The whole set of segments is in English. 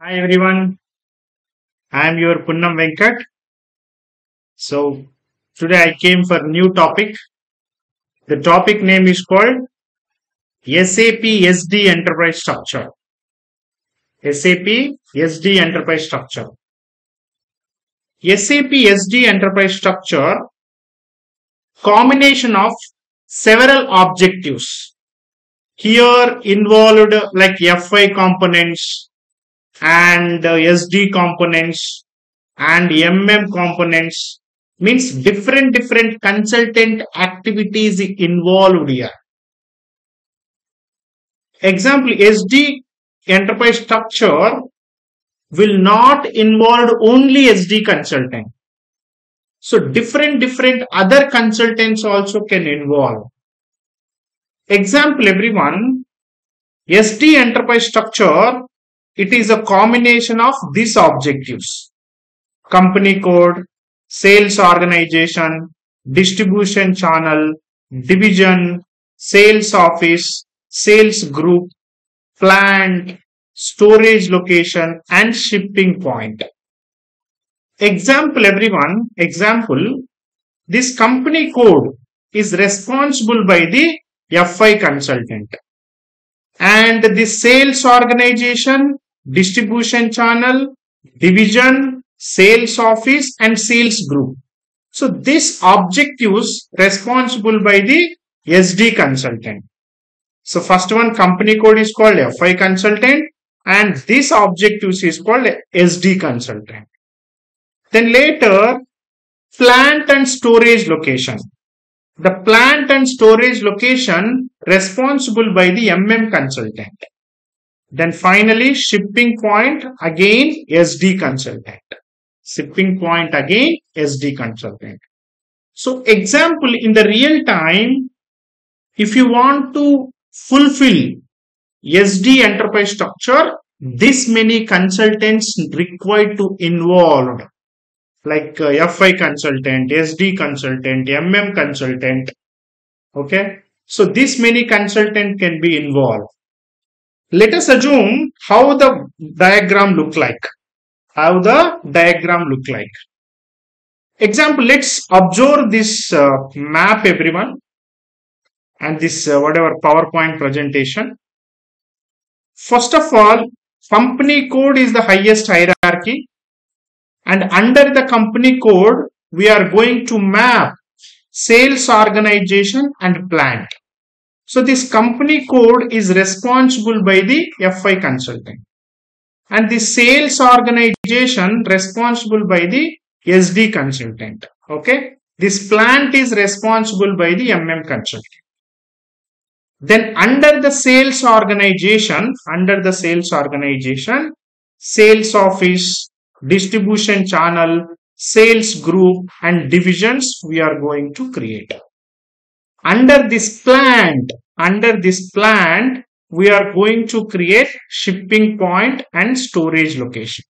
Hi everyone, I am your Punnam Venkat. So today I came for new topic. The topic name is called SAP SD Enterprise Structure. SAP SD Enterprise Structure. SAP SD Enterprise Structure combination of several objectives here involved like FI components and SD components and MM components means different different consultant activities involved here. Example SD enterprise structure will not involve only SD consultant. So different different other consultants also can involve. Example everyone, SD enterprise structure, it is a combination of these objectives. Company code, sales organization, distribution channel, division, sales office, sales group, plant, storage location and shipping point. Example everyone, example, this company code is responsible by the FI consultant. And the sales organization, distribution channel, division, sales office and sales group. So this objectives responsible by the SD consultant. So first one company code is called FI consultant and this objectives is called SD consultant. Then later plant and storage location the plant and storage location responsible by the MM consultant. Then finally shipping point again SD consultant. Shipping point again SD consultant. So example in the real time, if you want to fulfill SD enterprise structure, this many consultants required to involved like uh, FI consultant, SD consultant, MM consultant. Okay. So this many consultant can be involved. Let us assume how the diagram look like. How the diagram look like. Example, let's observe this uh, map everyone and this uh, whatever PowerPoint presentation. First of all, company code is the highest hierarchy and under the company code we are going to map sales organization and plant so this company code is responsible by the fi consultant and the sales organization responsible by the sd consultant. Okay? This plant is responsible by the mm consultant then under the sales organization under the sales organization sales office distribution channel, sales group and divisions we are going to create. Under this plant, under this plant, we are going to create shipping point and storage location.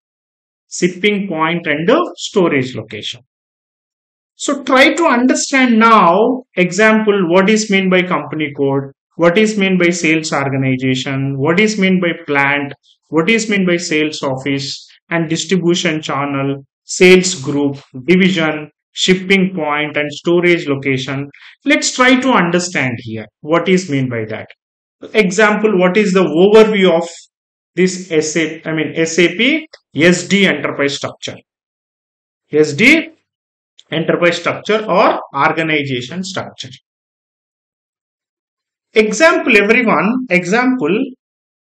Shipping point and storage location. So try to understand now, example, what is meant by company code, what is meant by sales organization, what is meant by plant, what is meant by sales office, and distribution channel, sales group, division, shipping point and storage location. Let's try to understand here what is meant by that. Example, what is the overview of this SAP, I mean SAP SD enterprise structure. SD enterprise structure or organization structure. Example everyone, example,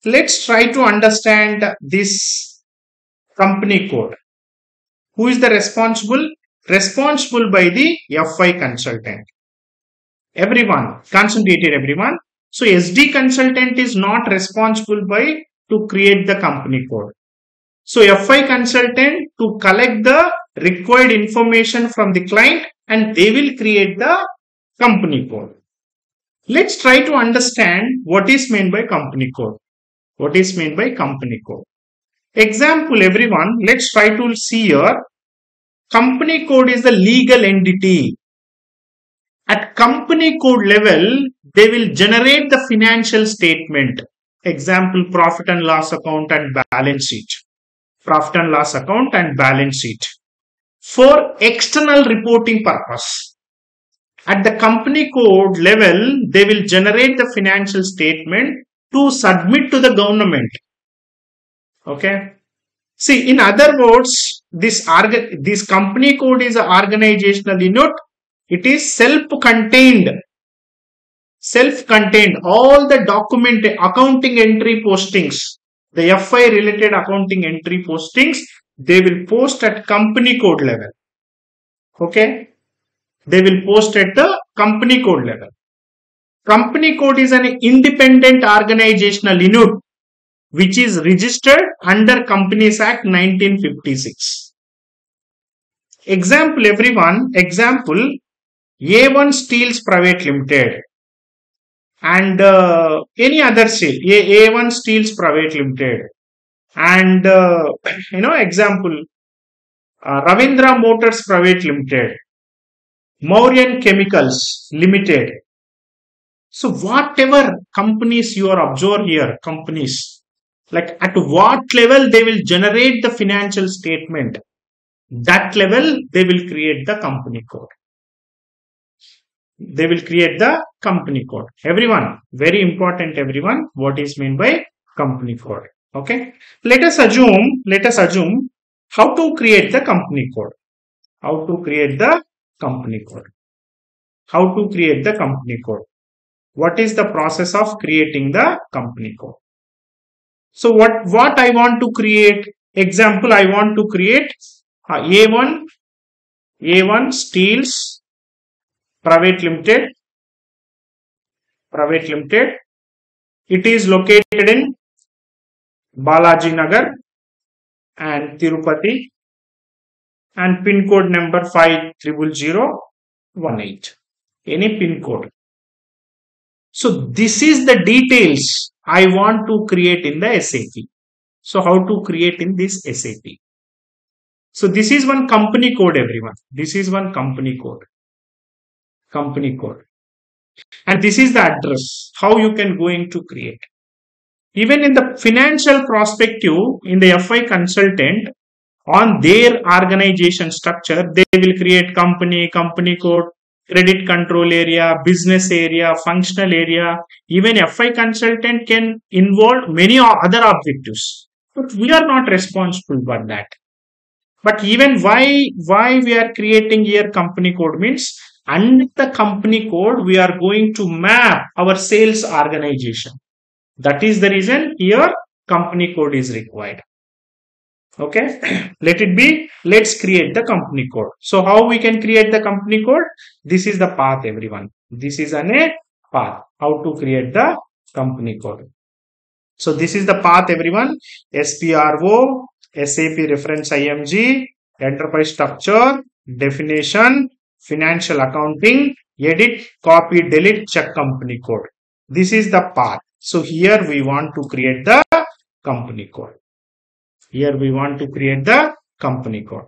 let's try to understand this company code. Who is the responsible? Responsible by the FI consultant. Everyone, concentrated everyone. So SD consultant is not responsible by to create the company code. So FI consultant to collect the required information from the client and they will create the company code. Let's try to understand what is meant by company code. What is meant by company code? Example everyone, let's try to see here. Company code is the legal entity. At company code level, they will generate the financial statement. Example, profit and loss account and balance sheet. profit and loss account and balance sheet for external reporting purpose. At the company code level, they will generate the financial statement to submit to the government. Okay. See, in other words, this, arg this company code is an organizational unit. It is self-contained. Self-contained. All the document accounting entry postings, the FI related accounting entry postings, they will post at company code level. Okay. They will post at the company code level. Company code is an independent organizational unit which is registered under Companies Act 1956. Example everyone, example A1 Steels Private Limited. And uh, any other sale, A, A1 Steels Private Limited. And uh, you know example uh, Ravindra Motors Private Limited, Mauryan Chemicals Limited. So whatever companies you are observe here, companies like at what level they will generate the financial statement that level they will create the company code. They will create the company code. Everyone very important everyone what is meant by company code. Okay? Let us assume let us assume how to create the company code. How to create the company code. How to create the company code. What is the process of creating the company code? So what, what I want to create, example, I want to create uh, A1, A1 Steels Private Limited, Private Limited. It is located in Balaji Nagar and Tirupati and pin code number 50018. Any pin code. So this is the details I want to create in the SAP. So how to create in this SAP? So this is one company code everyone. This is one company code. Company code. And this is the address. How you can going to create. Even in the financial perspective, in the FI consultant, on their organization structure, they will create company, company code, credit control area, business area, functional area, even FI consultant can involve many other objectives. But we are not responsible for that. But even why, why we are creating here company code means under the company code, we are going to map our sales organization. That is the reason here company code is required. Okay? Let it be let's create the company code. So how we can create the company code? This is the path everyone. This is an a path. How to create the company code? So this is the path everyone. Spro sap reference img enterprise structure definition financial accounting edit copy delete check company code this is the path so here we want to create the company code here we want to create the company code.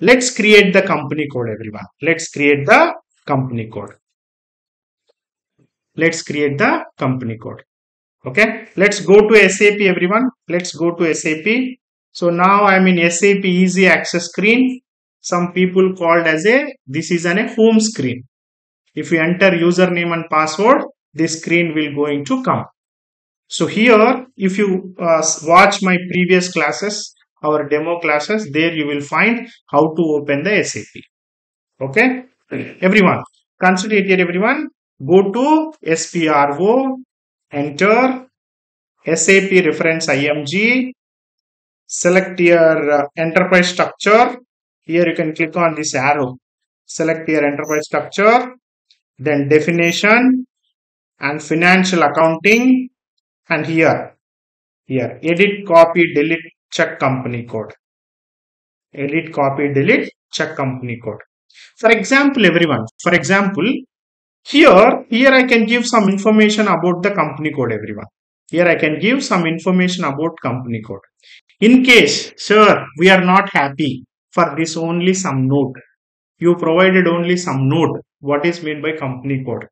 Let's create the company code everyone. Let's create the company code. Let's create the company code. Okay. Let's go to SAP everyone. Let's go to SAP. So now I'm in SAP easy access screen. Some people called as a, this is an a home screen. If you enter username and password, this screen will going to come. So here, if you uh, watch my previous classes, our demo classes, there you will find how to open the SAP. Okay, everyone, consider here everyone, go to SPRO, enter SAP reference IMG, select your uh, enterprise structure. Here you can click on this arrow, select your enterprise structure, then definition and financial accounting and here. Here. Edit copy delete check company code. Edit copy delete check company code. For example everyone for example here here i can give some information about the company code everyone. Here i can give some information about company code in case sir we are not happy for this only some note you provided only some note what is meant by company code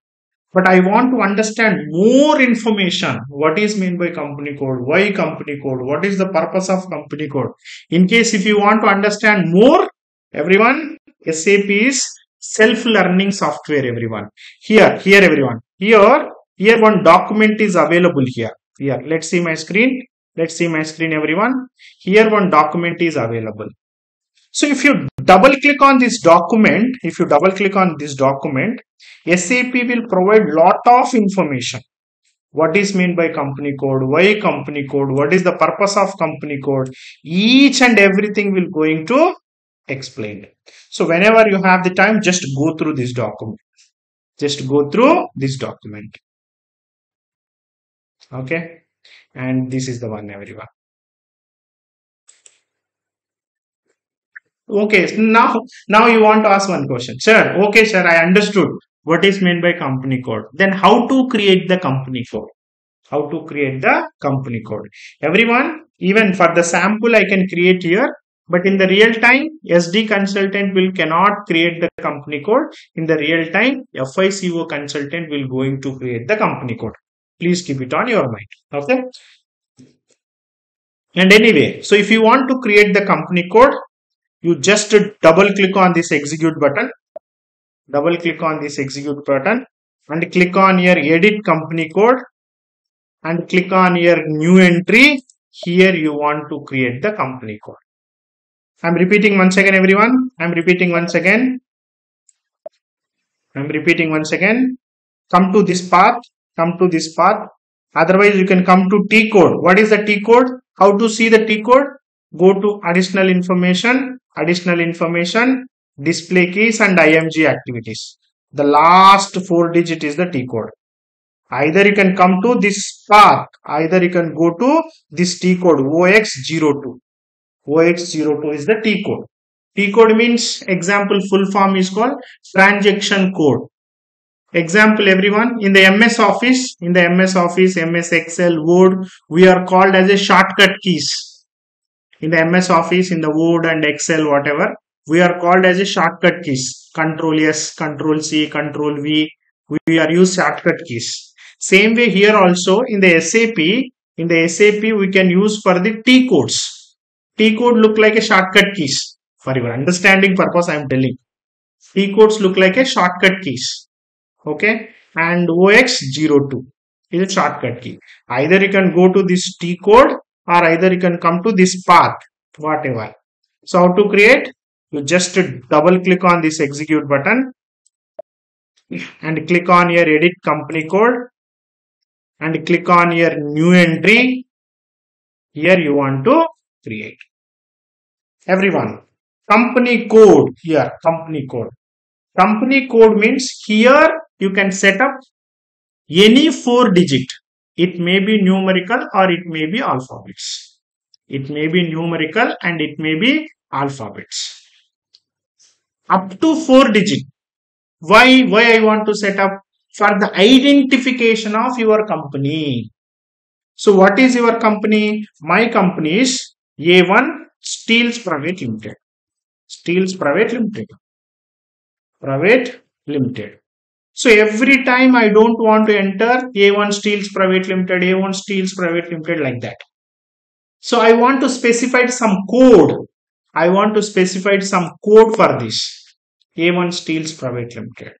but I want to understand more information. What is meant by company code? Why company code? What is the purpose of company code? In case if you want to understand more, everyone, SAP is self-learning software, everyone. Here, here, everyone. Here, here one document is available here. Here, let's see my screen. Let's see my screen, everyone. Here one document is available. So if you double click on this document, if you double click on this document, SAP will provide lot of information. What is meant by company code? Why company code? What is the purpose of company code? Each and everything will going to explain. So whenever you have the time, just go through this document. Just go through this document. Okay. And this is the one everyone. Okay, now now you want to ask one question. Sir, okay, sir, I understood what is meant by company code. Then how to create the company code? How to create the company code? Everyone, even for the sample I can create here, but in the real time, SD consultant will cannot create the company code. In the real time, FICO consultant will going to create the company code. Please keep it on your mind. Okay. And anyway, so if you want to create the company code, you just double click on this execute button double click on this execute button and click on your edit company code and click on your new entry. Here you want to create the company code. I'm repeating once again everyone. I'm repeating once again. I'm repeating once again. Come to this path come to this path otherwise you can come to t code what is the t code how to see the t code go to additional information additional information, display keys and IMG activities. The last four digit is the T code. Either you can come to this path, either you can go to this T code OX02. OX02 is the T code. T code means example full form is called transaction code. Example everyone in the MS Office, in the MS Office, MS Excel, Word, we are called as a shortcut keys in the MS Office, in the Word and Excel, whatever, we are called as a shortcut keys. Control S, Control C, Control V. We are use shortcut keys. Same way here also in the SAP, in the SAP we can use for the T codes. T code look like a shortcut keys. For your understanding purpose, I am telling. T codes look like a shortcut keys. Okay. And OX02 is a shortcut key. Either you can go to this T code or either you can come to this path whatever. So how to create? You just double click on this execute button and click on your edit company code and click on your new entry. Here you want to create. Everyone company code here company code. Company code means here you can set up any four digit it may be numerical or it may be alphabets. It may be numerical and it may be alphabets. Up to four digit. Why, why I want to set up? For the identification of your company. So what is your company? My company is A1 Steels Private Limited. Steels Private Limited. Private Limited. So every time I don't want to enter A1 Steels Private Limited, A1 Steels Private Limited like that. So I want to specify some code. I want to specify some code for this A1 Steels Private Limited.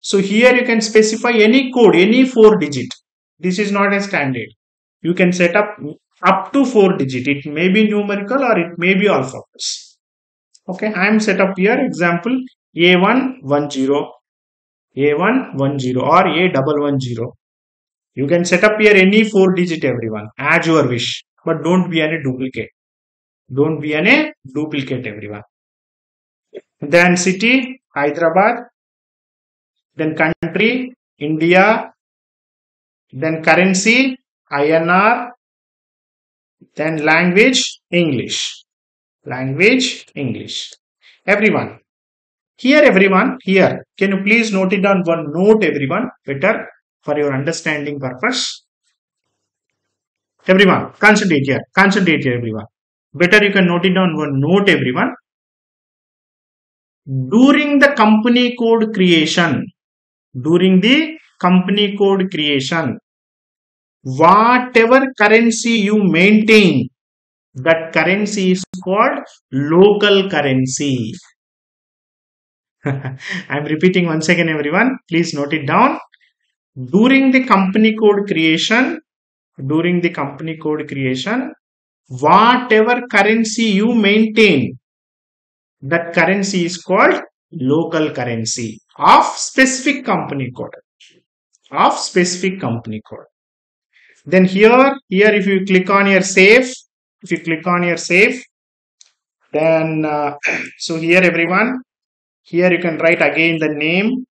So here you can specify any code, any four digit. This is not a standard. You can set up up to four digit. It may be numerical or it may be alphabets. Okay, I am set up here example A110 a110 or A110. You can set up here any four digit everyone as your wish, but don't be any duplicate. Don't be any duplicate everyone. Then city, Hyderabad. Then country, India. Then currency, INR. Then language, English. Language, English. Everyone, here everyone, here, can you please note it down one note everyone, better for your understanding purpose. Everyone, concentrate here, concentrate here everyone. Better you can note it down one note everyone. During the company code creation, during the company code creation, whatever currency you maintain, that currency is called local currency. I'm repeating once again, everyone. Please note it down. During the company code creation, during the company code creation, whatever currency you maintain, that currency is called local currency of specific company code of specific company code then here here if you click on your save if you click on your save then uh, so here everyone here you can write again the name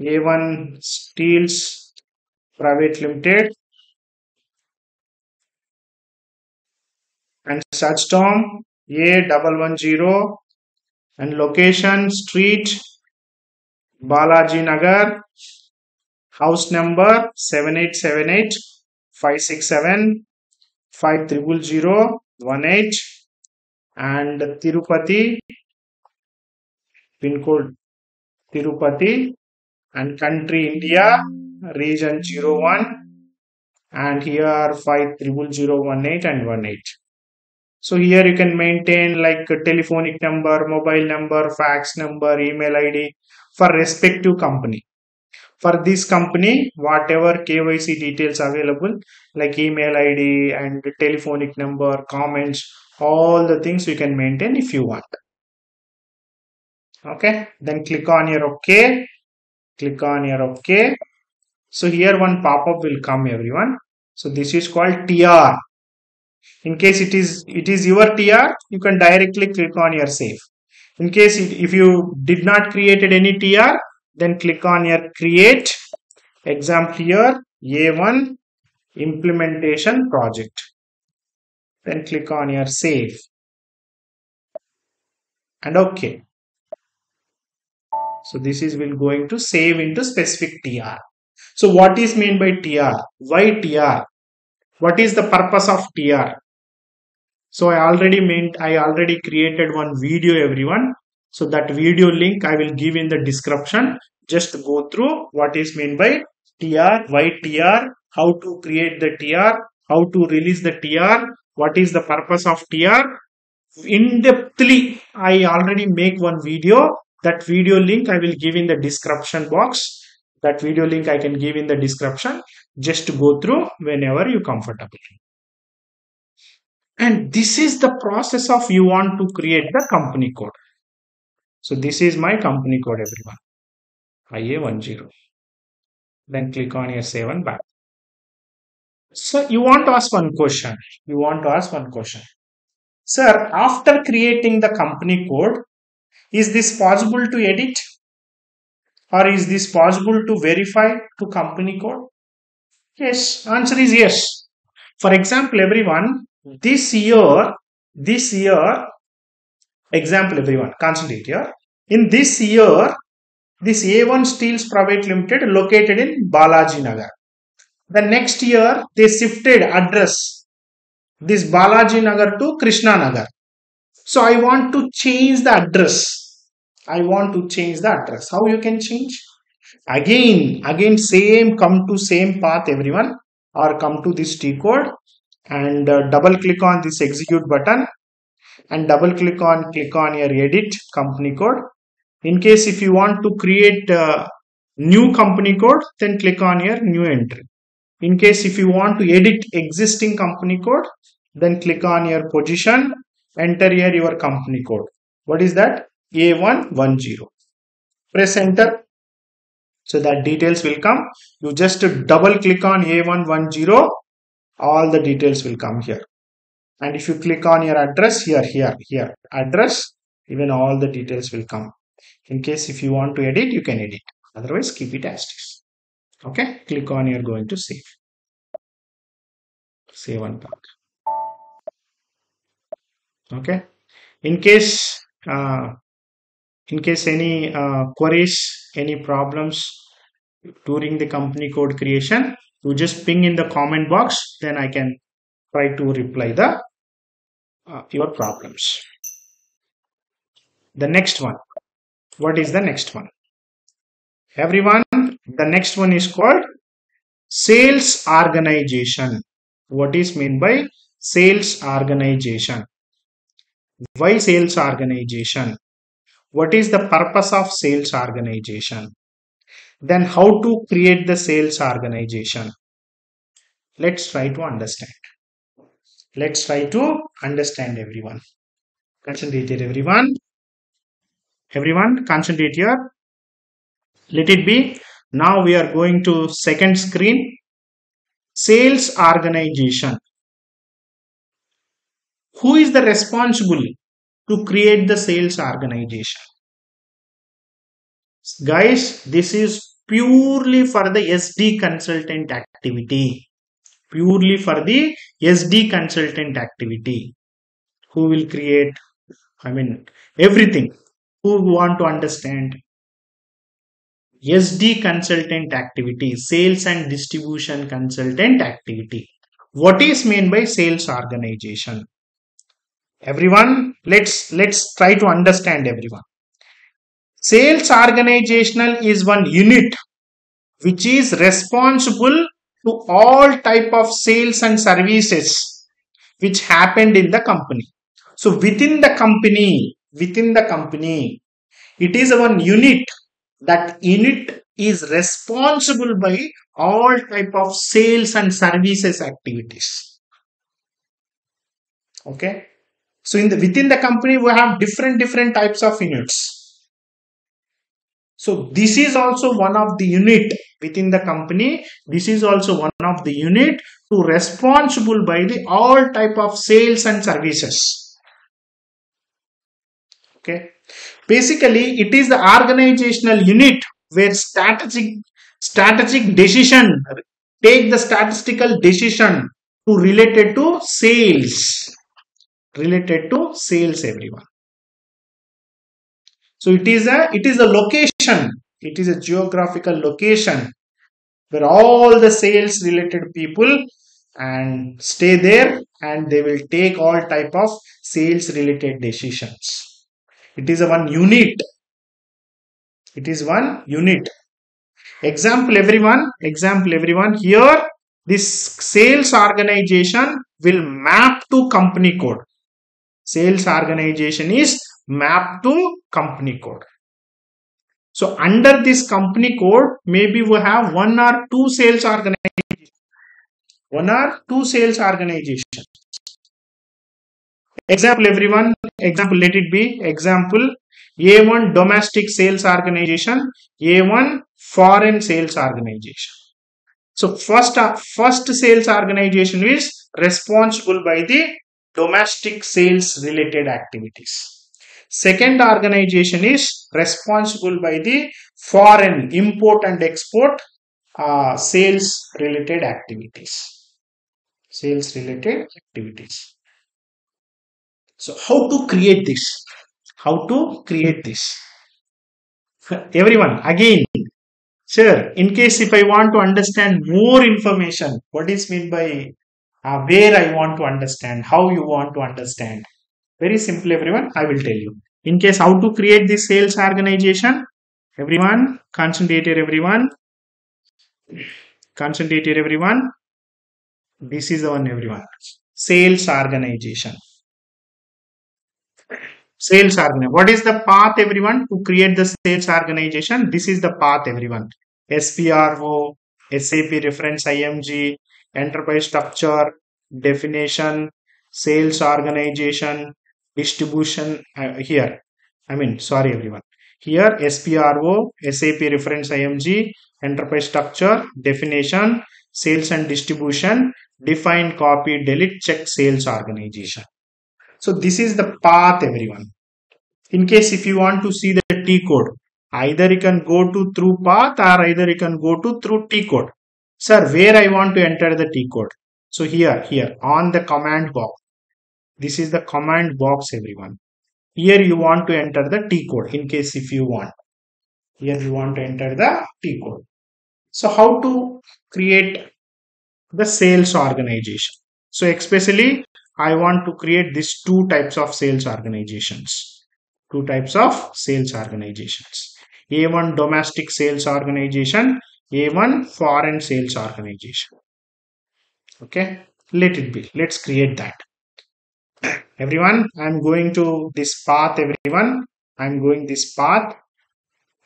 a1 steels private limited and search term a double one zero and location street Balaji Nagar house number 7878 567 50018 and Tirupati pin code Tirupati and country India region 01 and here 50018 and 18 so here you can maintain like telephonic number, mobile number, fax number, email ID for respective company. For this company, whatever KYC details available like email ID and telephonic number, comments, all the things you can maintain if you want. Okay, then click on your OK. Click on your OK. So here one pop-up will come everyone. So this is called TR in case it is it is your tr you can directly click on your save in case if you did not created any tr then click on your create example here a1 implementation project then click on your save and okay so this is will going to save into specific tr so what is mean by tr why tr what is the purpose of tr so i already meant i already created one video everyone. So that video link i will give in the description. Just go through what is meant by tr why tr how to create the tr how to release the tr what is the purpose of tr in depthly i already make one video that video link i will give in the description box. That video link i can give in the description. Just go through whenever you comfortable. And this is the process of you want to create the company code. So this is my company code everyone. A110 then click on your save and back. So you want to ask one question. You want to ask one question. Sir after creating the company code is this possible to edit or is this possible to verify to company code yes answer is yes for example everyone this year, this year, example everyone, concentrate here. In this year, this A1 Steels Private Limited located in Balaji Nagar. The next year, they shifted address, this Balaji Nagar to Krishna Nagar. So I want to change the address. I want to change the address. How you can change? Again, again same come to same path everyone or come to this T code and uh, double click on this execute button and double click on click on your edit company code in case if you want to create uh, new company code then click on your new entry in case if you want to edit existing company code then click on your position enter here your company code. What is that? A110 press enter. So that details will come. You just double click on a110 all the details will come here. And if you click on your address here here here address even all the details will come. In case if you want to edit you can edit. Otherwise keep it as is. Okay? Click on you're going to save. Save and back okay in case uh, in case any uh, queries any problems during the company code creation you just ping in the comment box then i can try to reply the uh, your problems the next one what is the next one everyone The next one is called sales organization. What is meant by sales organization? Why sales organization? What is the purpose of sales organization? Then how to create the sales organization? Let's try to understand. Let's try to understand everyone. Concentrate everyone. Everyone concentrate here. Let it be. Now we are going to second screen. Sales organization. Who is the responsible to create the sales organization? Guys, this is purely for the SD consultant activity. Purely for the SD consultant activity. Who will create, I mean, everything. Who want to understand? SD consultant activity, sales and distribution consultant activity. What is meant by sales organization? Everyone, let's let's try to understand everyone. Sales organizational is one unit which is responsible to all type of sales and services which happened in the company. So within the company, within the company, it is one unit that unit is responsible by all type of sales and services activities okay so in the within the company we have different different types of units. So this is also one of the unit within the company. This is also one of the unit to responsible by the all type of sales and services. Okay. Basically, it is the organizational unit where strategic strategic decision take the statistical decision to related to sales related to sales everyone. So it is a it is a location. It is a geographical location where all the sales related people and stay there and they will take all type of sales related decisions. It is a one unit. It is one unit. Example everyone example everyone here this sales organization will map to company code sales organization is mapped to company code. So under this company code maybe we have one or two sales organization. One or two sales organization. Example everyone, example let it be, example A1 domestic sales organization, A1 foreign sales organization. So first, uh, first sales organization is responsible by the domestic sales related activities. Second organization is responsible by the foreign import and export uh, sales related activities. Sales related activities. So how to create this? How to create this? Everyone, again, sir, in case if I want to understand more information, what is meant by uh, where I want to understand, how you want to understand. Very simple, everyone, I will tell you. In case how to create this sales organization, everyone, concentrate here, everyone. Concentrate here, everyone. This is the one, everyone. Sales organization sales organization. What is the path everyone to create the sales organization? This is the path everyone. SPRO, SAP reference IMG, enterprise structure, definition, sales organization, distribution uh, here. I mean, sorry everyone. Here SPRO, SAP reference IMG, enterprise structure, definition, sales and distribution, define, copy, delete, check sales organization. So this is the path everyone. In case if you want to see the T code, either you can go to through path or either you can go to through T code. Sir, where I want to enter the T code? So here, here on the command box. This is the command box everyone. Here you want to enter the T code in case if you want. Here you want to enter the T code. So how to create the sales organization? So especially I want to create these two types of sales organizations. Two types of sales organizations. A1 domestic sales organization, A1 foreign sales organization. Okay, let it be. Let's create that. Everyone, I'm going to this path. Everyone, I'm going this path.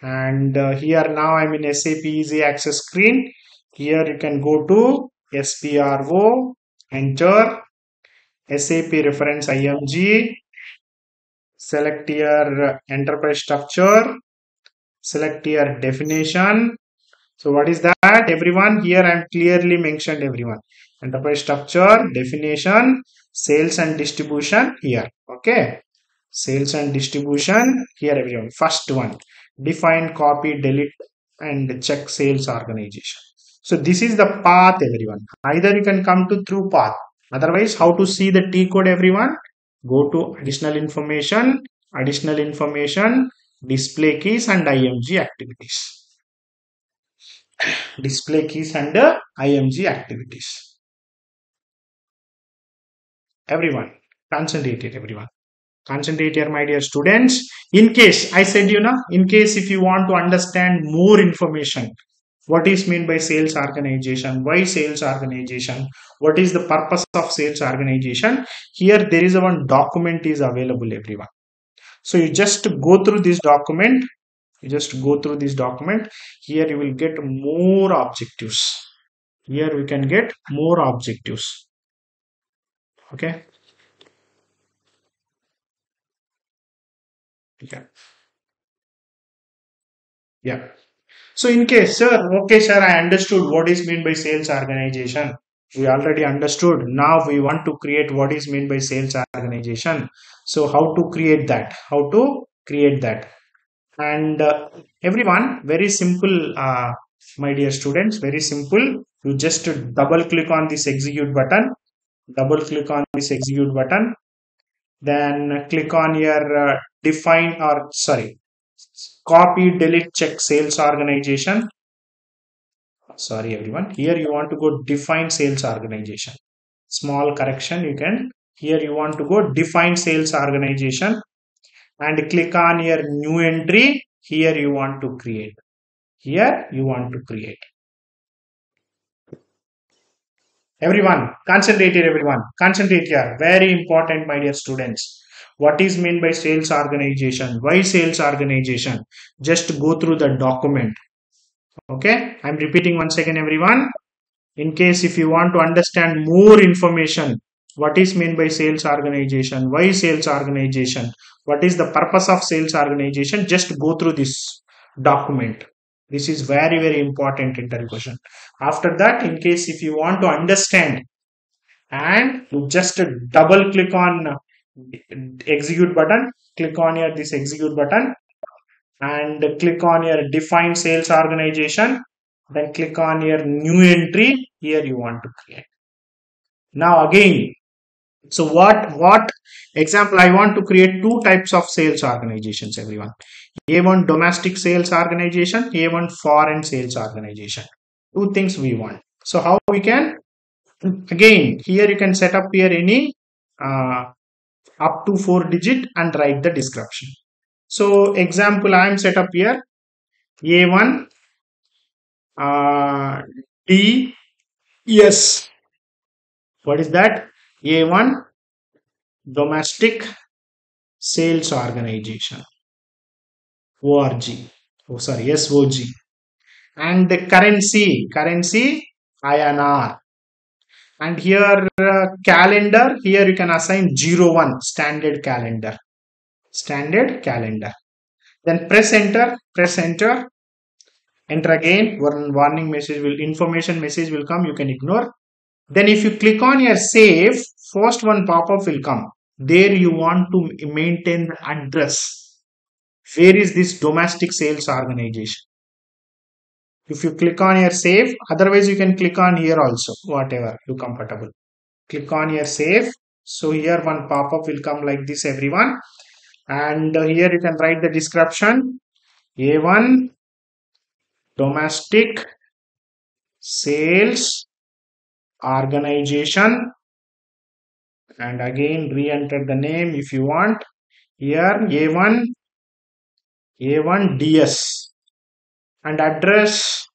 And uh, here now I'm in SAP Easy Access screen. Here you can go to SPRO, enter SAP reference IMG, select your enterprise structure, select your definition. So what is that everyone? Here I am clearly mentioned everyone. Enterprise structure, definition, sales and distribution here. Okay. Sales and distribution here everyone. First one, define, copy, delete and check sales organization. So this is the path everyone. Either you can come to through path. Otherwise, how to see the T code everyone? Go to additional information, additional information, display keys and IMG activities. Display keys and uh, IMG activities. Everyone, concentrate it everyone. Concentrate here my dear students. In case, I said you know, in case if you want to understand more information what is meant by sales organization why sales organization what is the purpose of sales organization here there is a one document is available everyone so you just go through this document you just go through this document here you will get more objectives here we can get more objectives okay yeah yeah so in case, sir, okay, sir, I understood what is meant by sales organization. We already understood. Now we want to create what is meant by sales organization. So how to create that? How to create that? And uh, everyone, very simple, uh, my dear students, very simple. You just double click on this execute button. Double click on this execute button. Then click on your uh, define or sorry, copy delete check sales organization sorry everyone here you want to go define sales organization small correction you can here you want to go define sales organization and click on your new entry. Here you want to create. Here you want to create. Everyone concentrate here everyone. Concentrate here. Very important my dear students. What is meant by sales organization? Why sales organization? Just go through the document. Okay? I'm repeating once again everyone. In case if you want to understand more information what is meant by sales organization? Why sales organization what is the purpose of sales organization? Just go through this document. This is very very important interview question after that in case if you want to understand and just double click on execute button click on here this execute button and click on your define sales organization then click on your new entry here you want to create. Now again so what what example i want to create two types of sales organizations everyone. A1 domestic sales organization a1 foreign sales organization. Two things we want. So how we can again here you can set up here any uh, up to four digit and write the description. So example I am set up here. A1 uh, D yes what is that A1 domestic sales organization ORG oh sorry SOG and the currency currency INR and here uh, calendar here you can assign 01 standard calendar. Standard calendar. Then press enter press enter. Enter again one warning message will information message will come you can ignore. Then if you click on your save first one pop-up will come. There you want to maintain the address. Where is this domestic sales organization? If you click on here save otherwise you can click on here also whatever you comfortable. Click on here save. So here one pop-up will come like this everyone. And here you can write the description. A1 domestic sales organization and again re-enter the name if you want. Here a1 a1 ds and address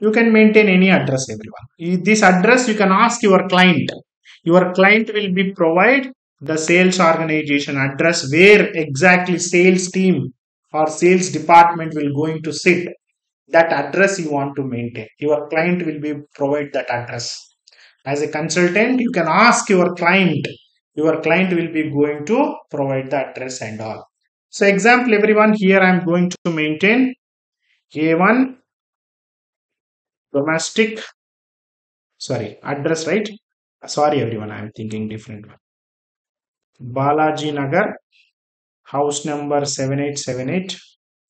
you can maintain any address everyone. This address you can ask your client. Your client will be provide the sales organization address where exactly sales team or sales department will going to sit. That address you want to maintain. Your client will be provide that address as a consultant you can ask your client. Your client will be going to provide the address and all. So example everyone here i am going to maintain a1 domestic sorry address right? Sorry everyone i am thinking different one. Balaji nagar house number 7878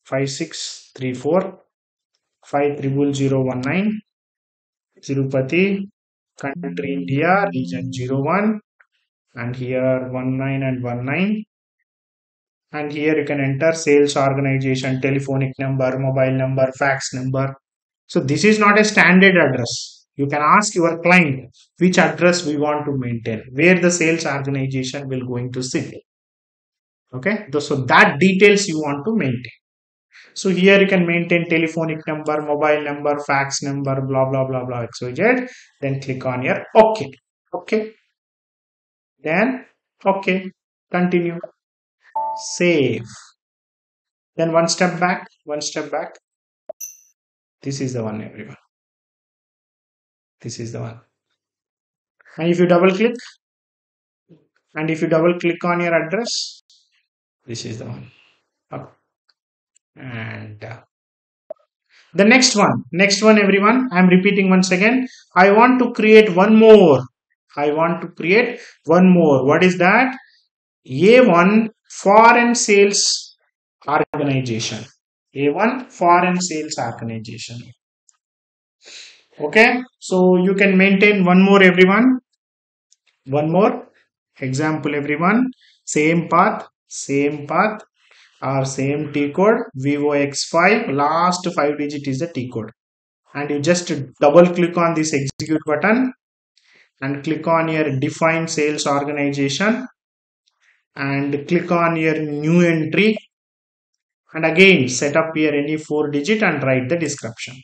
5634 500019 tirupati country india region 01 and here 19 and 19 and here you can enter sales organization telephonic number mobile number fax number so this is not a standard address. You can ask your client which address we want to maintain, where the sales organization will going to sit. Okay, so that details you want to maintain. So here you can maintain telephonic number, mobile number, fax number, blah blah blah blah xyz. Then click on here OK. Okay. Then OK. Continue. Save. Then one step back. One step back this is the one everyone this is the one and if you double click and if you double click on your address this is the one up and uh, the next one next one everyone. I'm repeating once again. I want to create one more. I want to create one more. What is that? A1 foreign sales organization. A1 foreign sales organization. Okay, so you can maintain one more everyone. One more. Example everyone. Same path, same path or same T code VOX5 last 5 digit is the T code. And you just double click on this execute button and click on your define sales organization and click on your new entry and again set up here any four digit and write the description.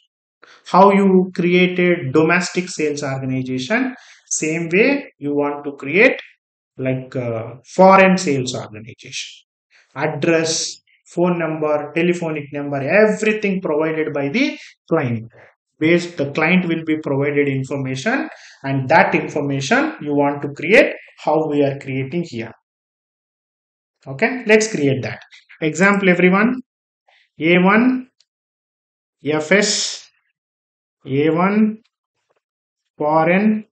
How you created domestic sales organization? Same way you want to create like foreign sales organization address phone number telephonic number everything provided by the client. Based the client will be provided information and that information you want to create how we are creating here. Okay let's create that. Example everyone. A1 FS A1 foreign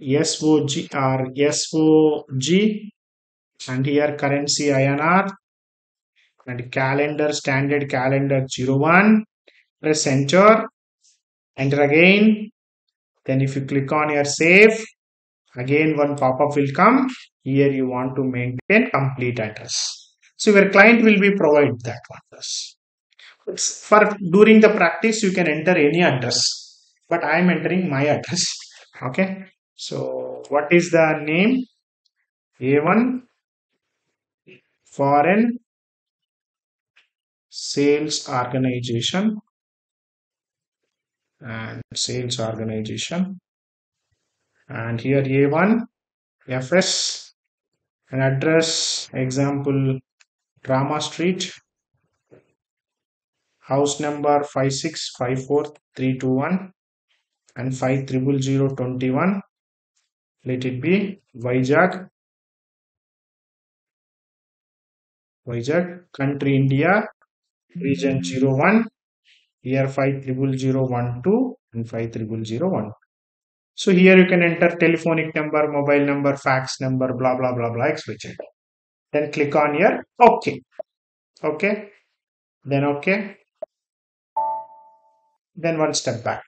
SOG or SOG and here currency INR and calendar standard calendar 01 press enter enter again then if you click on your save again one pop-up will come here you want to maintain complete address so your client will be provide that one For during the practice, you can enter any address, but I am entering my address. Okay. So what is the name? A1 foreign sales organization and sales organization and here A1 FS an address example Rama Street, house number 5654321 and 500021. Let it be Vizag, Vizag, country India, region mm-hmm. 01, here 500012 and 500001. So here you can enter telephonic number, mobile number, fax number, blah blah blah blah, etc then click on here okay okay then okay then one step back.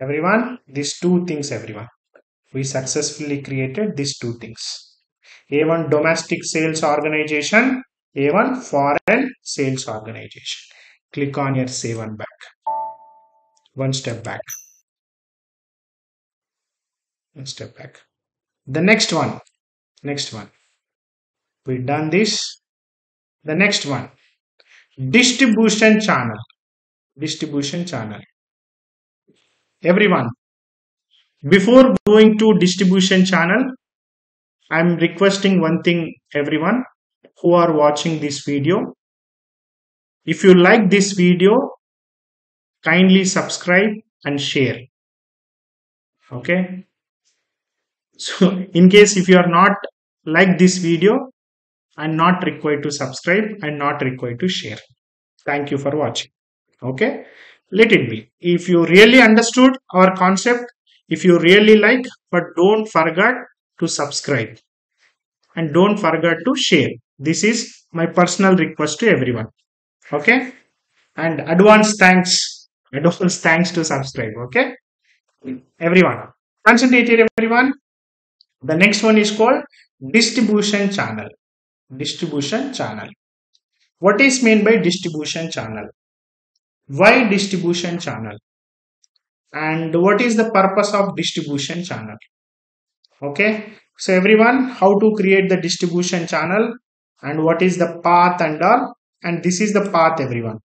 Everyone these two things everyone. We successfully created these two things a1 domestic sales organization a1 foreign sales organization. Click on your save and back. One step back. One step back. The next one. Next one. We done this. The next one. Distribution channel. Distribution channel. Everyone, before going to distribution channel, I'm requesting one thing everyone who are watching this video. If you like this video, kindly subscribe and share. Okay. So in case if you are not like this video, I'm not required to subscribe and not required to share. Thank you for watching. Okay. Let it be. If you really understood our concept, if you really like, but don't forget to subscribe and don't forget to share. This is my personal request to everyone. Okay. And advance thanks. Advance thanks to subscribe. Okay. Everyone. Concentrate here, everyone. The next one is called distribution channel. Distribution channel. What is meant by distribution channel? Why distribution channel? And what is the purpose of distribution channel? Okay. So everyone, how to create the distribution channel and what is the path and all. And this is the path everyone.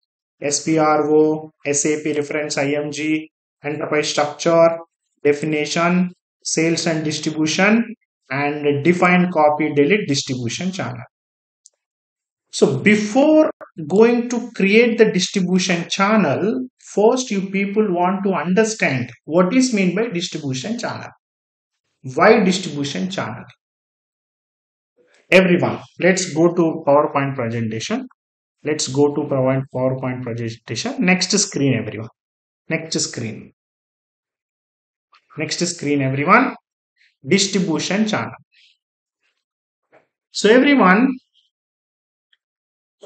SPRO, SAP reference IMG, enterprise structure, definition, sales and distribution, and define copy delete distribution channel. So before going to create the distribution channel, first you people want to understand what is meant by distribution channel. Why distribution channel? Everyone, let's go to PowerPoint presentation. Let's go to provide PowerPoint presentation. Next screen, everyone. Next screen. Next screen, everyone. Distribution channel. So everyone,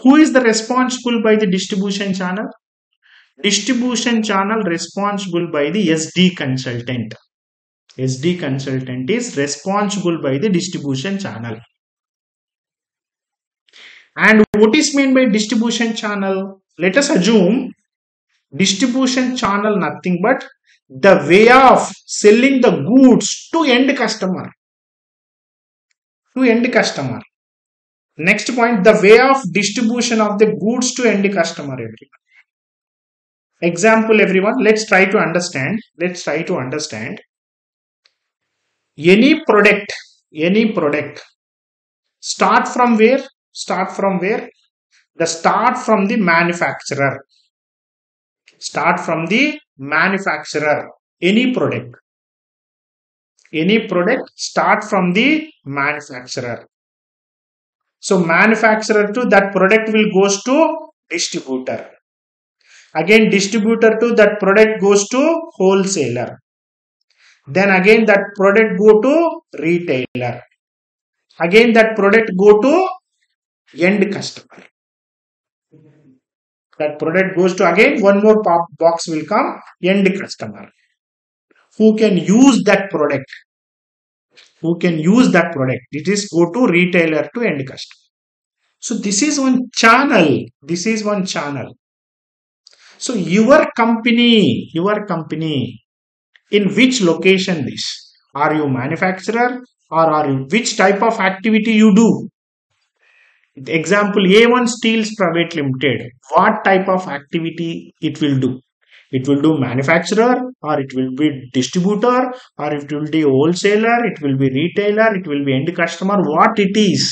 who is the responsible by the distribution channel? Distribution channel responsible by the SD consultant. SD consultant is responsible by the distribution channel. And what is meant by distribution channel? Let us assume distribution channel nothing but the way of selling the goods to end customer. To end customer. Next point, the way of distribution of the goods to end customer everyone. Example everyone, let's try to understand. Let's try to understand. Any product, any product, start from where? Start from where? The start from the manufacturer. Start from the manufacturer. Any product. Any product start from the manufacturer so manufacturer to that product will goes to distributor. Again distributor to that product goes to wholesaler. Then again that product go to retailer. Again that product go to end customer. That product goes to again one more pop box will come end customer. Who can use that product who can use that product. It is go to retailer to end customer. So this is one channel. This is one channel. So your company, your company, in which location this? Are you manufacturer or are you which type of activity you do? Example A1 Steels Private Limited. What type of activity it will do? it will do manufacturer or it will be distributor or it will be wholesaler it will be retailer it will be end customer what it is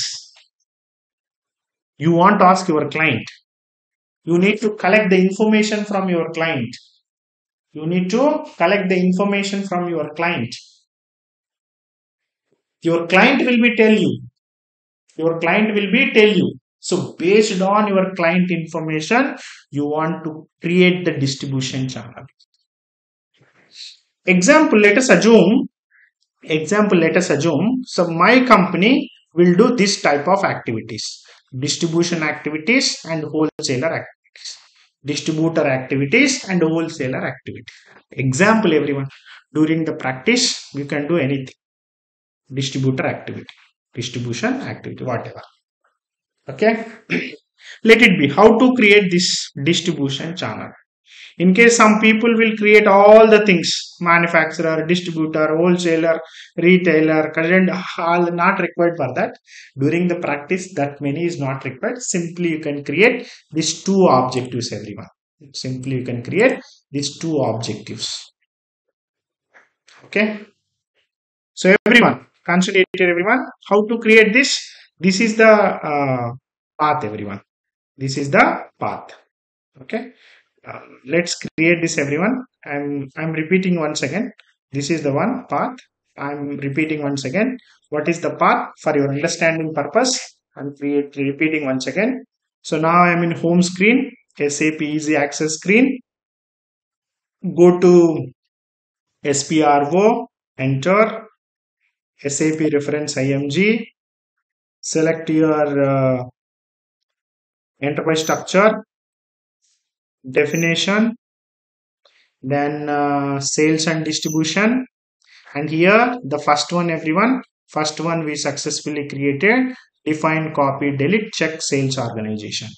you want to ask your client you need to collect the information from your client you need to collect the information from your client. Your client will be tell you. Your client will be tell you. So based on your client information, you want to create the distribution channel. Example, let us assume, example, let us assume, so my company will do this type of activities, distribution activities and wholesaler activities, distributor activities and wholesaler activity Example, everyone, during the practice, you can do anything, distributor activity, distribution activity, whatever. Okay? Let it be. How to create this distribution channel in case some people will create all the things manufacturer distributor wholesaler retailer current all not required for that. During the practice that many is not required. Simply you can create these two objectives everyone. Simply you can create these two objectives. Okay? So everyone consider everyone how to create this. This is the uh, path everyone. This is the path. Okay uh, let's create this everyone. I'm i'm repeating once again. This is the one path. I'm repeating once again. What is the path? For your understanding purpose i'm create, repeating once again. So now i'm in home screen sap easy access screen. Go to spro enter sap reference img select your uh, enterprise structure definition then uh, sales and distribution. And here the first one everyone first one we successfully created define copy delete check sales organization.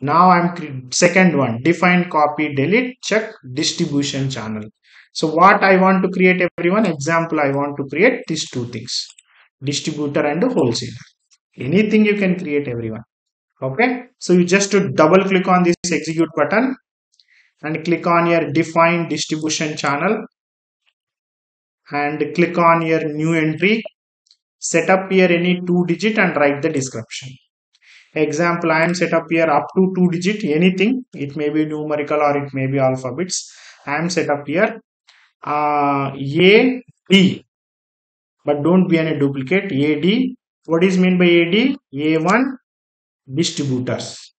Now i'm second one define copy delete check distribution channel. So what i want to create everyone example i want to create these two things distributor and wholesaler. Anything you can create everyone okay? So you just to double click on this execute button and click on your define distribution channel and click on your new entry. Set up here any two digit and write the description. Example i am set up here up to two digit anything. It may be numerical or it may be alphabets. I am set up here uh, a b. But don't be any duplicate. Ad what is mean by ad a1 distributors.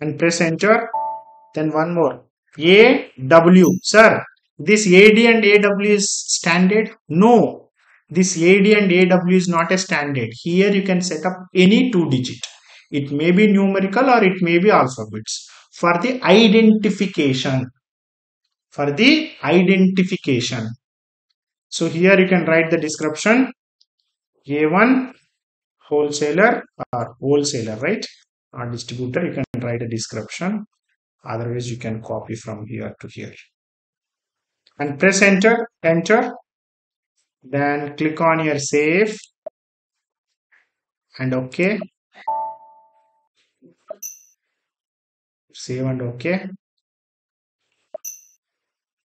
And press enter then one more. AW sir this AD and AW is standard? No. This AD and AW is not a standard. Here you can set up any two digit. It may be numerical or it may be alphabets. For the identification. For the identification. So here you can write the description. A1 wholesaler or wholesaler right? Or distributor you can write a description. Otherwise you can copy from here to here. And press enter enter then click on your save. And okay save and okay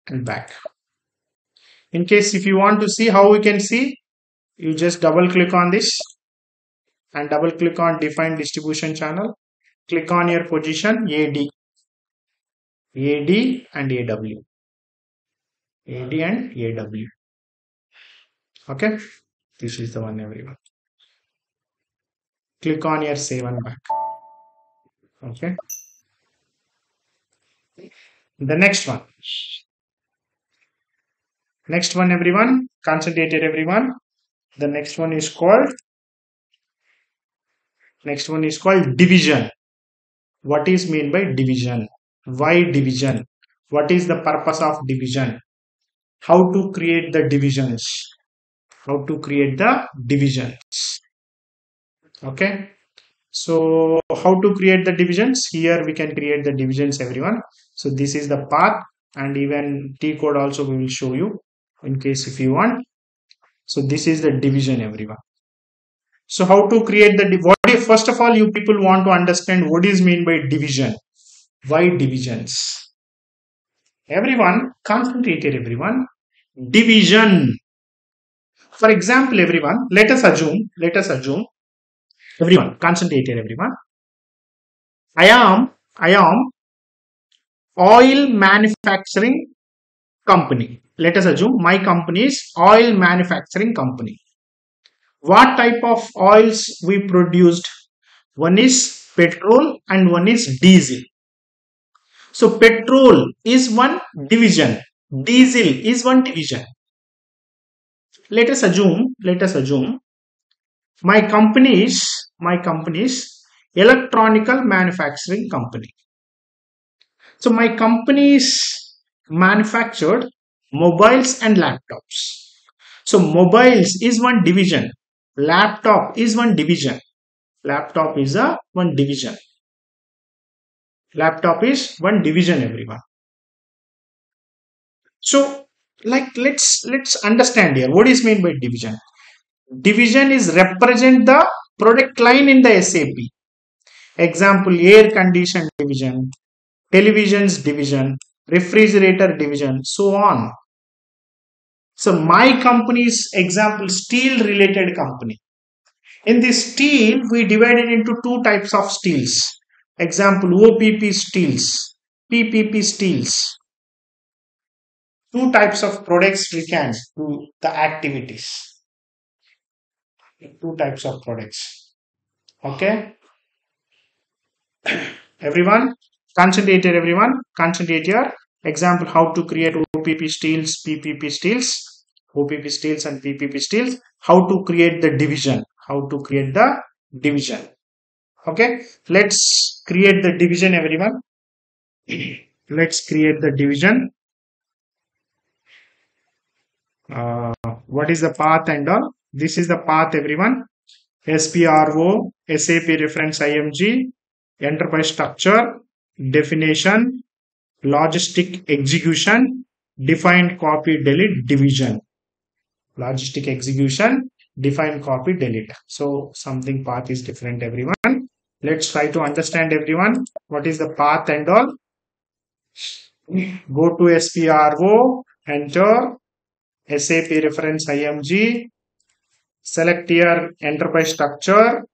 and back. In case if you want to see how we can see you just double click on this and double click on define distribution channel. Click on your position AD AD and AW AD and AW okay? This is the one everyone. Click on your save and back. Okay? The next one. Next one everyone. Concentrated everyone. The next one is called Next one is called division. What is mean by division? Why division? What is the purpose of division? How to create the divisions? How to create the divisions? Okay. So how to create the divisions? Here we can create the divisions everyone. So this is the path and even T code also we will show you in case if you want. So this is the division everyone. So how to create the, what if first of all you people want to understand what is mean by division. Why divisions? Everyone, concentrate here everyone. Division. For example, everyone, let us assume, let us assume, everyone, concentrate here everyone. I am, I am oil manufacturing company. Let us assume my company is oil manufacturing company what type of oils we produced? One is petrol and one is diesel. So petrol is one division. Diesel is one division. Let us assume let us assume my company is my company is electronical manufacturing company. So my company is manufactured mobiles and laptops. So mobiles is one division laptop is one division. Laptop is a one division. Laptop is one division everyone. So like let's let's understand here. What is meant by division? Division is represent the product line in the sap example air condition division televisions division, refrigerator division, so on. So my company's example, steel related company. In this steel, we divided into two types of steels. Example, OPP steels, PPP steels. Two types of products we can do the activities. Two types of products. Okay. everyone, concentrate here everyone. Concentrate here. Example, how to create OPP steels, PPP steels. OPP steels and PPP steels, How to create the division how to create the division. Okay let's create the division everyone. Let's create the division. Uh, what is the path and all? This is the path everyone. Spro sap reference img enterprise structure definition logistic execution defined copy delete division logistic execution define copy delete so something path is different everyone. Let's try to understand everyone what is the path and all. Go to spro enter sap reference img select here enterprise structure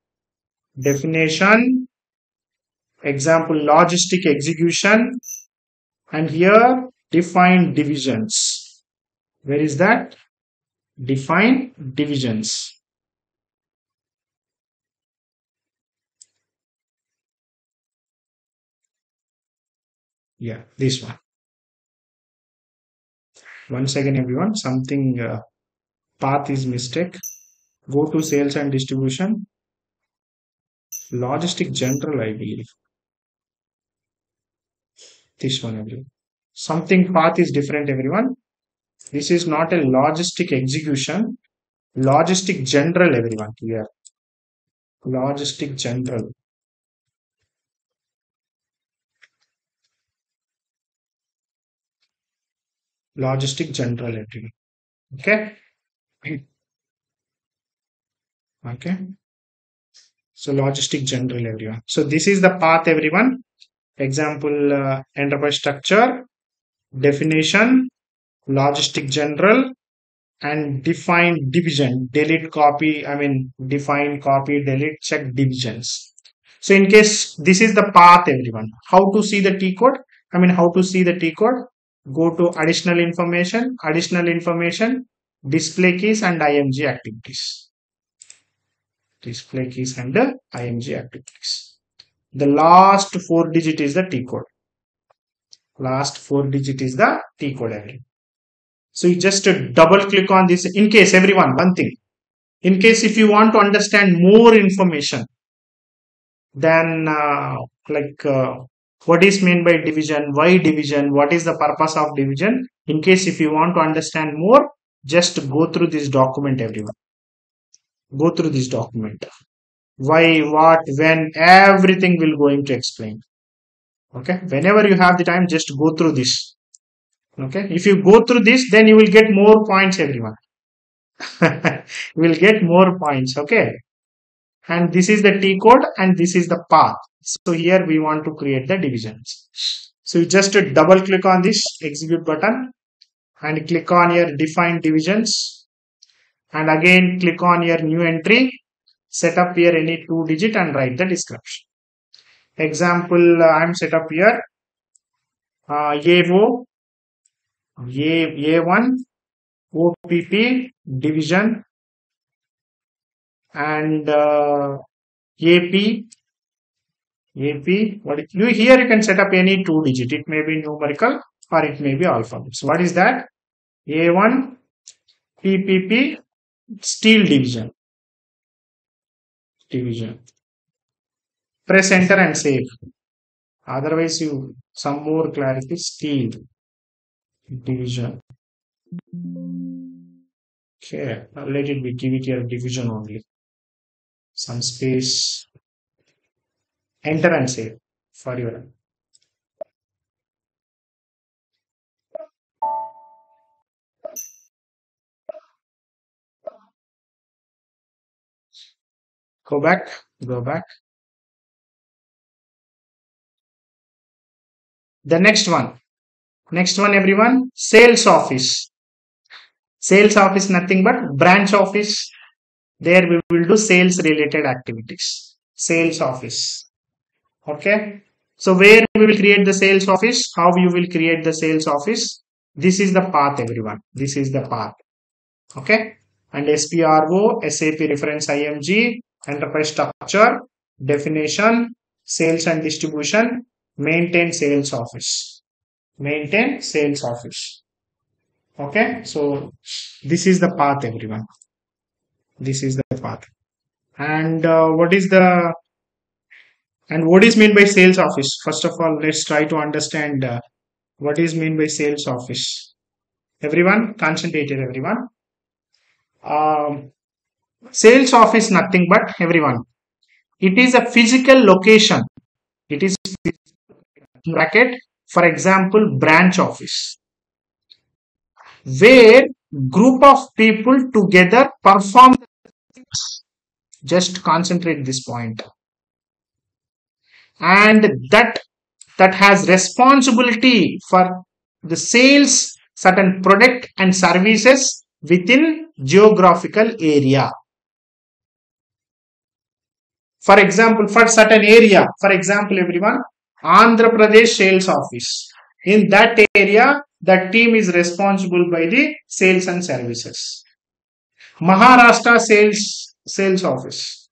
definition example logistic execution and here define divisions. Where is that define divisions. Yeah, this one. Once again, everyone, something uh, path is mistake. Go to sales and distribution. Logistic general, I believe. This one, everyone. Something path is different, everyone. This is not a logistic execution. Logistic general, everyone here. Logistic general. Logistic general, everyone. Okay. Okay. So logistic general, everyone. So this is the path, everyone. Example, uh, enterprise structure, definition, logistic general and define division delete copy i mean define copy delete check divisions. So in case this is the path everyone how to see the t code? I mean how to see the t code? Go to additional information additional information display keys and img activities. Display keys and the img activities. The last four digit is the t code. Last four digit is the t code everyone so you just double click on this in case everyone, one thing. In case if you want to understand more information, then uh, like uh, what is meant by division, why division, what is the purpose of division. In case if you want to understand more, just go through this document everyone. Go through this document. Why, what, when, everything will going to explain. Okay. Whenever you have the time, just go through this okay? If you go through this then you will get more points everyone. You will get more points okay? And this is the t code and this is the path. So here we want to create the divisions. So you just double click on this execute button and click on your define divisions. And again click on your new entry set up here any two digit and write the description. Example uh, i'm set up here. Uh, AVO a, A1 OPP division and uh, AP AP what you here you can set up any two digit. It may be numerical or it may be alphabets. What is that? A1 PPP steel division. Division. Press enter and save. Otherwise you some more clarity steel division. Okay, now let it be give division only. Some space. Enter and save for your go back, go back. the next one next one everyone sales office. Sales office nothing but branch office. There we will do sales related activities. Sales office. Okay? So where we will create the sales office? How you will create the sales office? This is the path everyone. This is the path. Okay? And SPRO, SAP reference IMG, enterprise structure, definition, sales and distribution, maintain sales office. Maintain sales office. Okay, so this is the path, everyone. This is the path. And uh, what is the and what is mean by sales office? First of all, let's try to understand uh, what is mean by sales office. Everyone, concentrated everyone um, sales office nothing but everyone it is a physical location it is bracket for example branch office. Where group of people together perform just concentrate this point. And that that has responsibility for the sales certain product and services within geographical area. For example, for certain area, for example, everyone, Andhra Pradesh sales office. In that area, that team is responsible by the sales and services. Maharashtra sales sales office.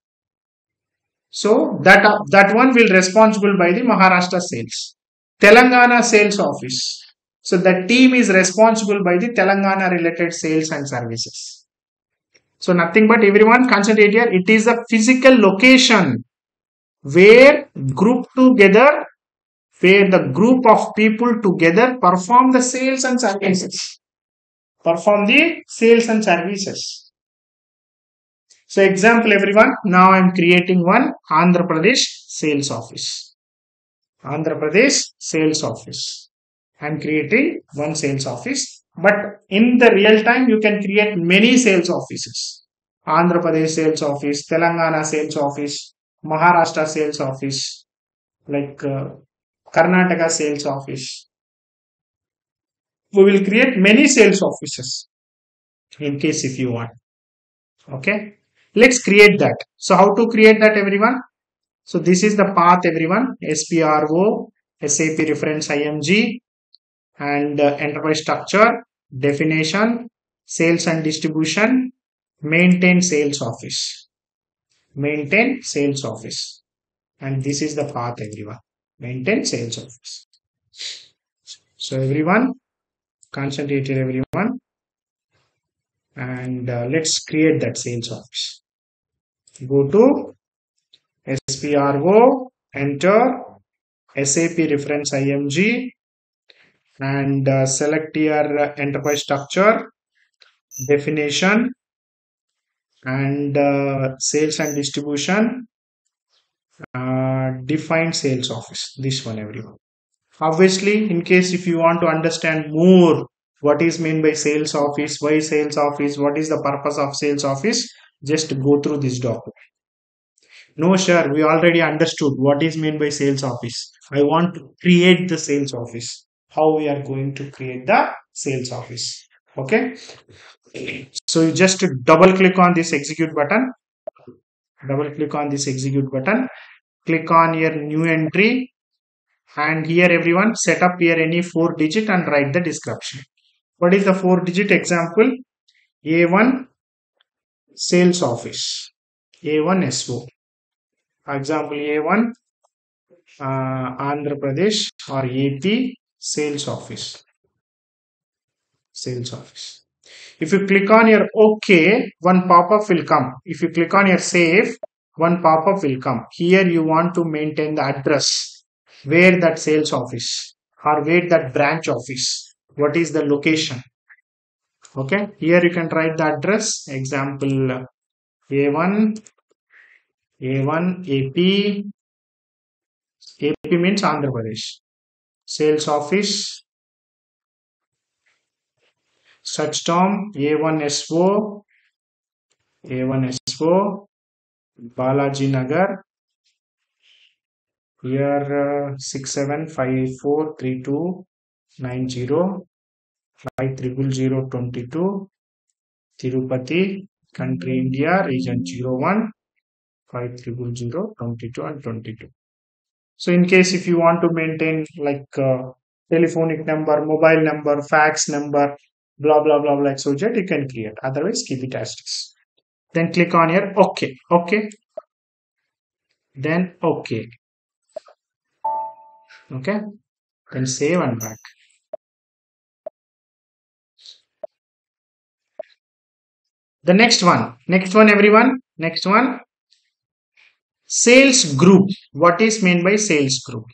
So that that one will responsible by the Maharashtra sales. Telangana sales office. So the team is responsible by the Telangana related sales and services. So nothing but everyone concentrate here. It is a physical location where group together, where the group of people together perform the sales and services. Perform the sales and services. So example everyone, now I am creating one Andhra Pradesh sales office. Andhra Pradesh sales office. I am creating one sales office. But in the real time, you can create many sales offices. Andhra Pradesh sales office, Telangana sales office, Maharashtra sales office, like uh, Karnataka sales office. We will create many sales offices in case if you want. Okay. Let's create that. So how to create that everyone? So this is the path everyone. SPRO, SAP reference IMG, and uh, enterprise structure, definition, sales and distribution, maintain sales office. Maintain sales office. And this is the path everyone. Maintain sales office. So everyone, concentrate here everyone. And uh, let's create that sales office. Go to SPRO, enter SAP reference IMG, and uh, select your enterprise structure definition and uh, sales and distribution uh, define sales office this one everyone. Obviously in case if you want to understand more what is meant by sales office why sales office what is the purpose of sales office just go through this document. No sure we already understood what is meant by sales office. I want to create the sales office. How we are going to create the sales office. Okay? So you just double click on this execute button. Double click on this execute button click on your new entry and here everyone set up here any four digit and write the description. What is the four digit example? A1 sales office. A1 so example a1 uh, andhra pradesh or ap sales office. Sales office. If you click on your ok one pop-up will come. If you click on your save one pop-up will come. Here you want to maintain the address. Where that sales office? Or where that branch office? What is the location? Okay here you can write the address. Example a1 a1 ap ap means andhra pradesh. Sales office search term A1SO A1SO Balaji Nagar. Here uh, 67543290 50022 Tirupati country India region 01 50022 and 22 so in case if you want to maintain like uh, telephonic number mobile number fax number blah blah blah blah so you can create. Otherwise keep it as is then click on here okay okay then okay okay then save and back. The next one. Next one everyone. Next one. Sales group. What is meant by sales group?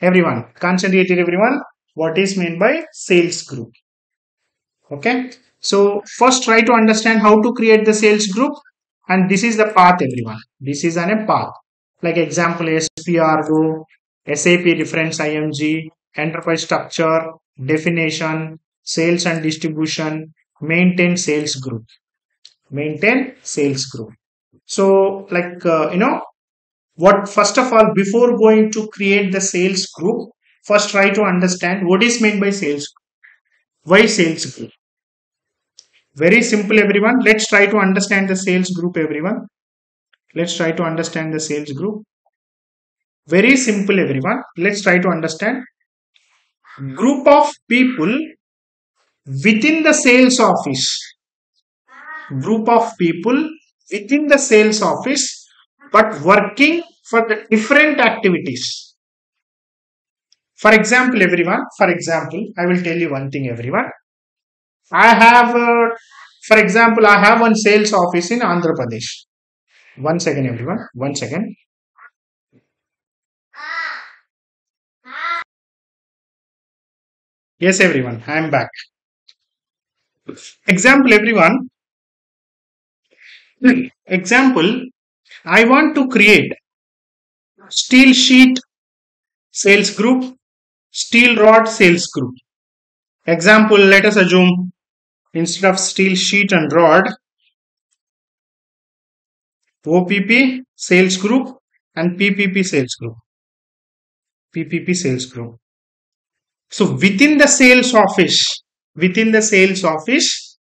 Everyone concentrate everyone. What is meant by sales group? Okay so first try to understand how to create the sales group and this is the path everyone. This is an a path. Like example SPRO, SAP reference IMG, enterprise structure, definition, sales and distribution, maintain sales group. Maintain sales group. So like uh, you know what first of all before going to create the sales group first try to understand what is meant by sales group. why sales group very simple everyone. Let's try to understand the sales group everyone. Let's try to understand the sales group. Very simple everyone. Let's try to understand. Group of people within the sales office. Group of people within the sales office but working for the different activities. For example everyone for example i will tell you one thing everyone i have uh, for example i have one sales office in andhra pradesh. One second everyone. One second. Yes everyone. I am back. Example everyone. Example, I want to create steel sheet sales group, steel rod sales group. Example, let us assume instead of steel sheet and rod, OPP sales group and PPP sales group. PPP sales group. So within the sales office, within the sales office,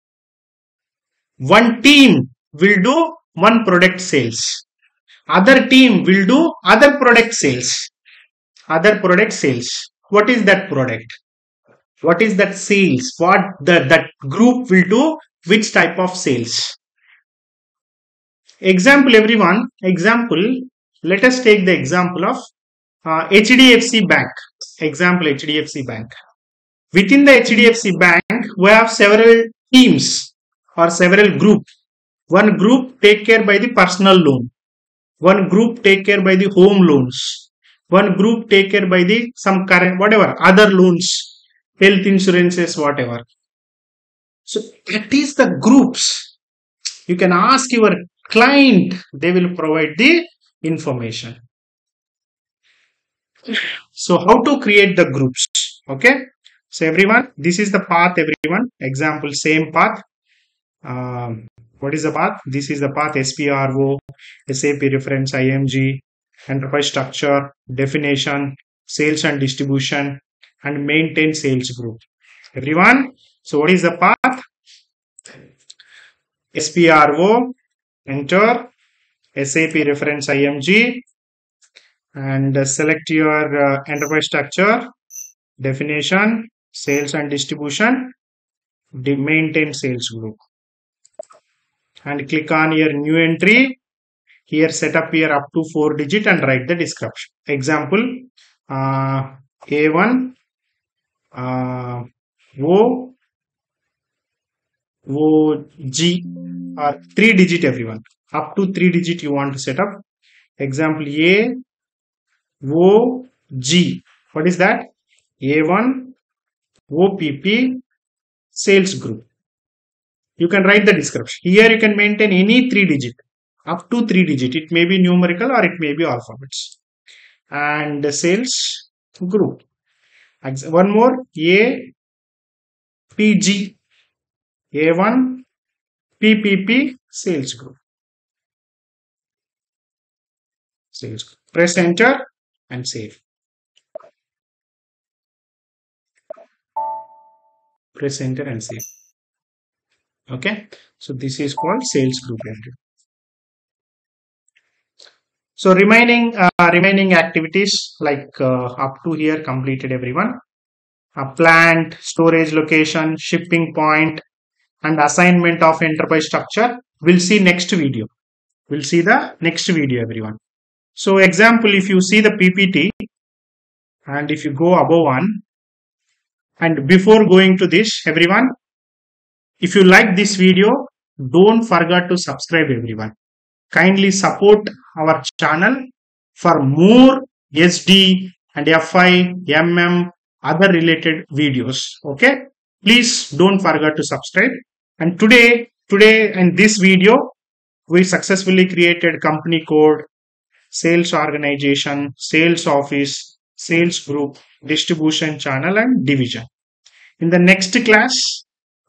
one team will do one product sales. Other team will do other product sales. Other product sales. What is that product? What is that sales? What the, that group will do? Which type of sales? Example everyone. Example. Let us take the example of uh, HDFC Bank. Example HDFC Bank. Within the HDFC Bank, we have several teams or several groups one group take care by the personal loan. One group take care by the home loans. One group take care by the some current whatever other loans, health insurances, whatever. So that is the groups. You can ask your client, they will provide the information. So how to create the groups? Okay. So everyone, this is the path everyone. Example, same path. Um, what is the path? This is the path SPRO, SAP reference IMG, enterprise structure, definition, sales and distribution, and maintain sales group. Everyone, so what is the path? SPRO, enter, SAP reference IMG, and select your uh, enterprise structure, definition, sales and distribution, maintain sales group and click on your new entry here set up here up to four digit and write the description example uh, a1 o o g uh, three digit everyone up to three digit you want to set up example a o g what is that a1 opp sales group you can write the description. Here you can maintain any three digit, up to three digit. It may be numerical or it may be alphabets. And sales group. One more, A, PG, A1, PPP, sales group. Sales group. Press enter and save. Press enter and save. Okay. So this is called sales group entry. So remaining uh, remaining activities like uh, up to here completed everyone. A plant, storage location, shipping point, and assignment of enterprise structure. We'll see next video. We'll see the next video, everyone. So example, if you see the PPT and if you go above one and before going to this, everyone, if you like this video, don't forget to subscribe everyone. Kindly support our channel for more SD and FI, MM, other related videos. Okay. Please don't forget to subscribe. And today, today in this video, we successfully created company code, sales organization, sales office, sales group, distribution channel and division. In the next class,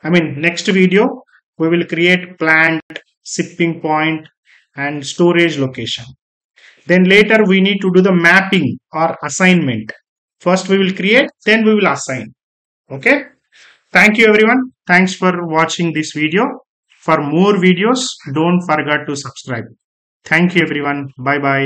I mean next video, we will create plant, shipping point and storage location. Then later we need to do the mapping or assignment. First we will create, then we will assign. Okay. Thank you everyone. Thanks for watching this video. For more videos, don't forget to subscribe. Thank you everyone. Bye bye.